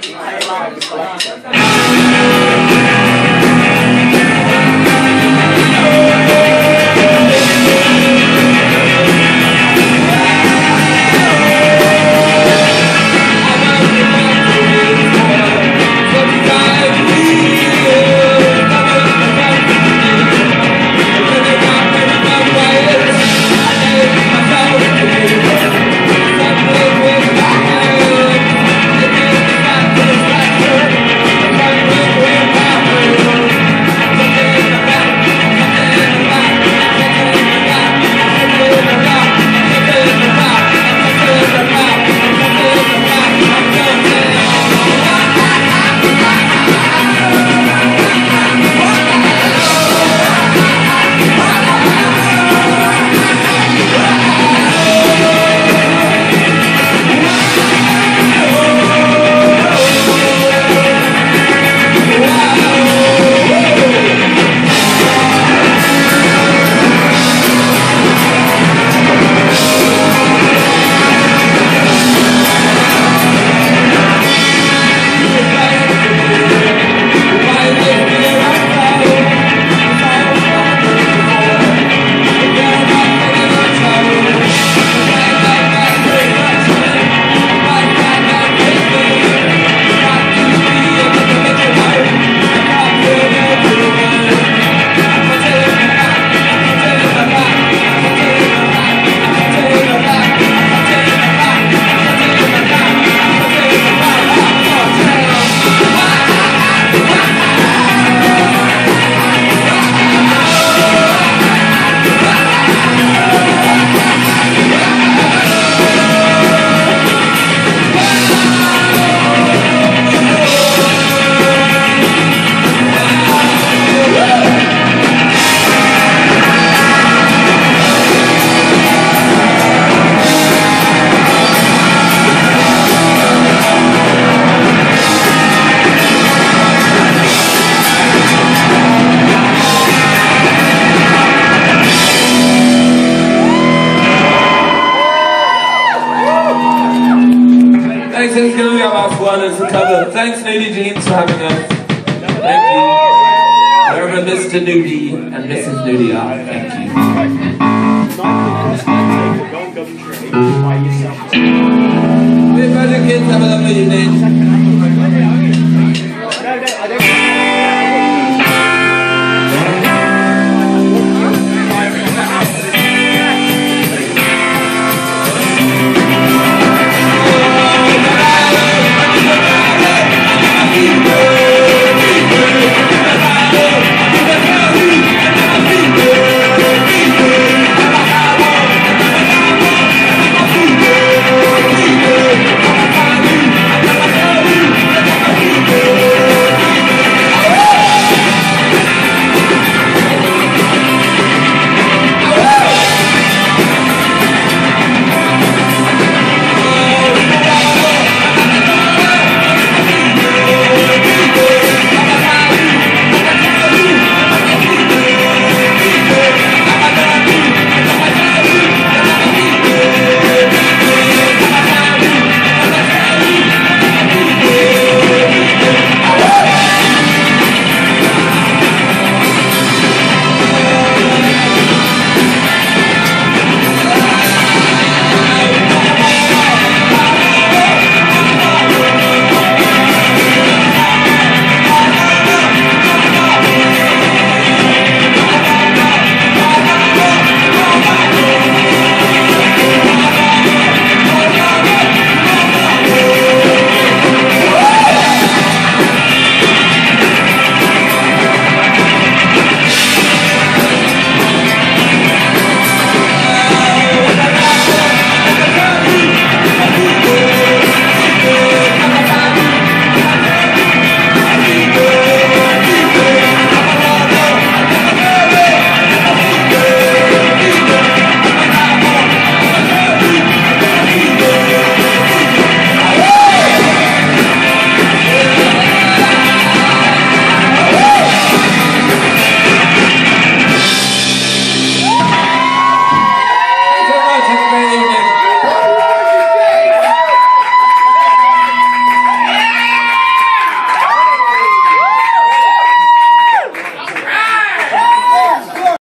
collection. I love collection. Thanks, it's gonna be our last one as a cover. Thanks, Nudie Jeans, for having us. Thank you. Wherever Mr. Nudie and Mrs. Nudie are, thank you. We're kids, have a lovely evening.